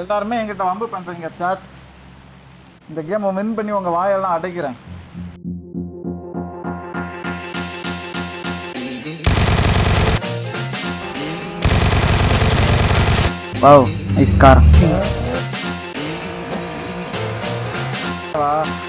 எல்லாருமே எங்கிட்ட வம்பு பண்ணுறீங்க சாட் இந்த கேமை வின் பண்ணி உங்கள் வாயெல்லாம் அடைக்கிறேன் Wow, nice car. Wow.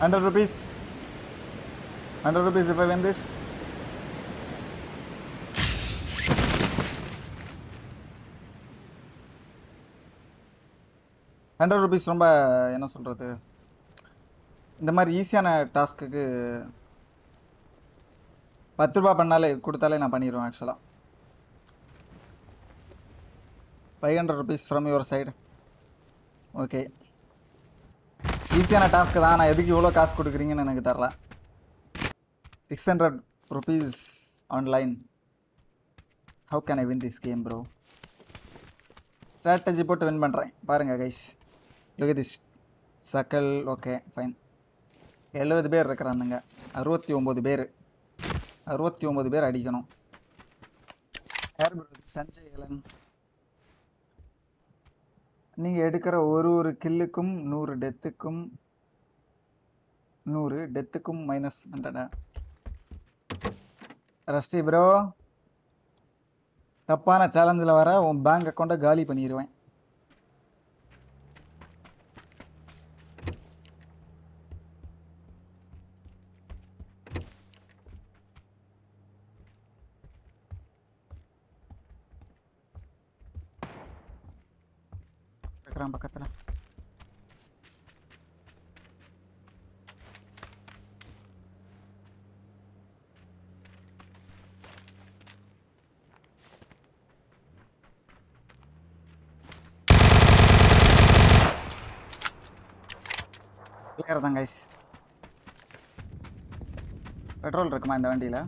100 rupees. 100 rupees if I win this. Hundred rupees ரொம்ப என்ன சொல்கிறது இந்த மாதிரி ஈஸியான டாஸ்க்குக்கு பத்து ரூபா பண்ணாலே கொடுத்தாலே நான் பண்ணிடுவேன் ஆக்சுவலாக five hundred rupees from your side okay ஈஸியான டாஸ்க்கு தான். நான் எதுக்கு இவ்வளோ காசு கொடுக்குறீங்கன்னு எனக்கு தரல six hundred rupees online how can I win this game bro strategy போட்டு வின் பண்ணுறேன் பாருங்கள் கைஸ் லுக் திஸ் சக்கல் ஓகே ஃபைன் எழுபது பேர் இருக்கிறானுங்க. அறுபத்தி ஒம்பது பேர். அறுபத்தி ஒம்பது பேர் அடிக்கணும். யார் சஞ்சய் இளன் நீங்கள் எடுக்கிற ஒரு ஒரு கில்லுக்கும் நூறு டெத்துக்கும் நூறு டெத்துக்கும் மைனஸ் ஹண்ட்ரடா ரஷ்டி ப்ரோ தப்பான சேலஞ்சில் வர உன் பேங்க் அக்கௌண்ட்டை காலி பண்ணிடுவேன் இருக்கிறான் பக்கத்தில் கிளியர் தான் கைஸ் பெட்ரோல் இருக்குமா இந்த வண்டியில்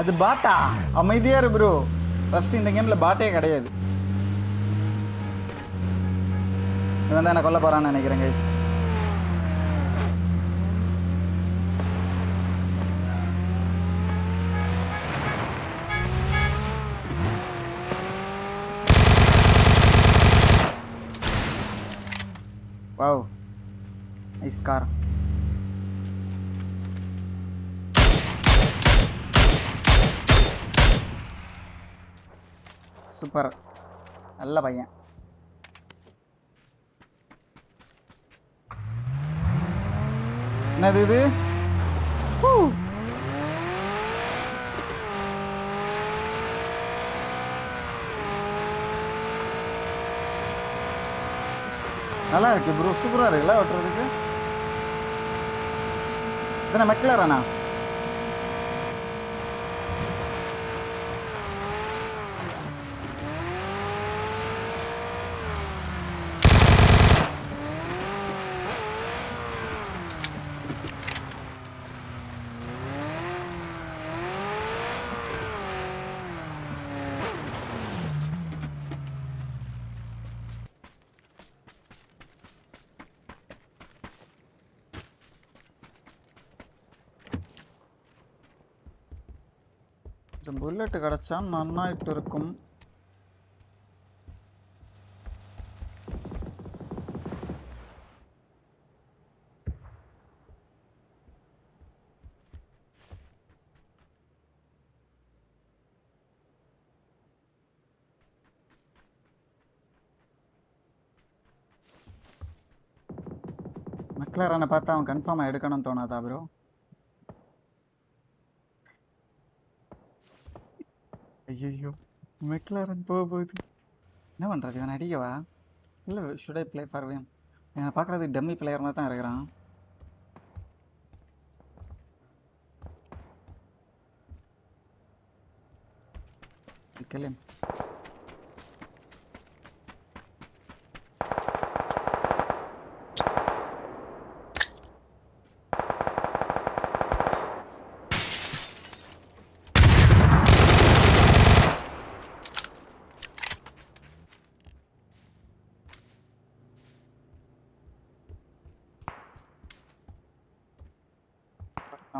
அது பாட்டா? அமைதியா இரு ப்ரோ ஃபர்ஸ்ட் இந்த கேமில் பாட்டே கிடையாது. இவன் தான் என்ன கொல்ல போறான்னு நினைக்கிறேன் guys wow nice car super. நல்ல பையன். என்னது இது? நல்லா இருக்கு ப்ரோ சூப்பராக இருக்குல்ல ஓட்டுறதுக்கு இதுனா மெக்லரானா கொஞ்சம் புல்லட் கிடச்சா நன்னாயிட்டு இருக்கும் மெக்லரனை பார்த்தா அவன் கன்ஃபார்மாக எடுக்கணும்னு தோணாதா ப்ரோ ஐயோ மெக்லாரன் போக போகுது என்ன பண்ணுறது இவன் அடிக்கவா இல்லை should I play for them என்னை பார்க்குறது டம்மி பிளேயர் மாதிரி தான் இருக்கிறான். Kill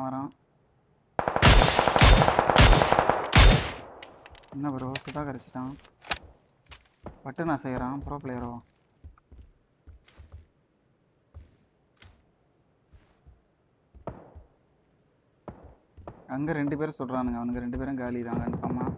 வரான். என்ன ப்ரோ சுதா கரைச்சிட்டான் பட்டு நான் செய்கிறான் ப்ரோ பிளேயரோ அங்கே ரெண்டு பேரும் சொல்கிறானுங்க அவனுங்க ரெண்டு பேரும் காலி தான் கன்ஃபார்மாக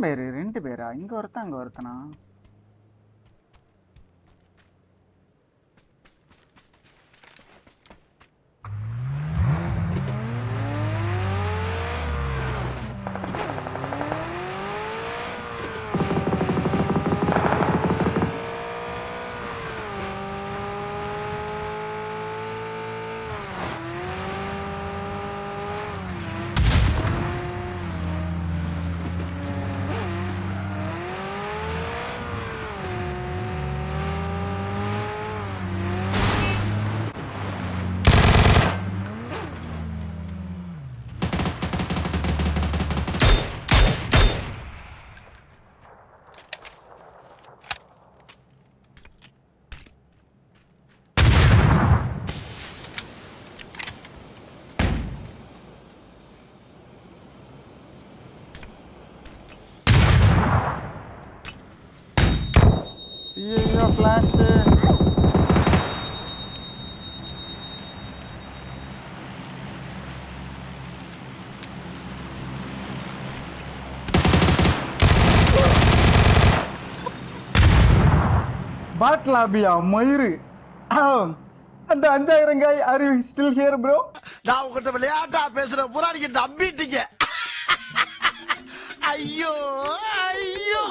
எத்தனை பேர்? ரெண்டு பேரா? இங்கே ஒருத்தன் அங்கே ஒருத்தனா? ஐயோ ஃப்ளாஷு பாட்லாபியா மயிறு ஆம். அந்த அஞ்சாயிரம் காய் are you still here bro நான் உங்ககிட்ட விளையாட்டா பேசுற புறா நீங்க நம்பிட்டீங்க ஐயோ ஐயோ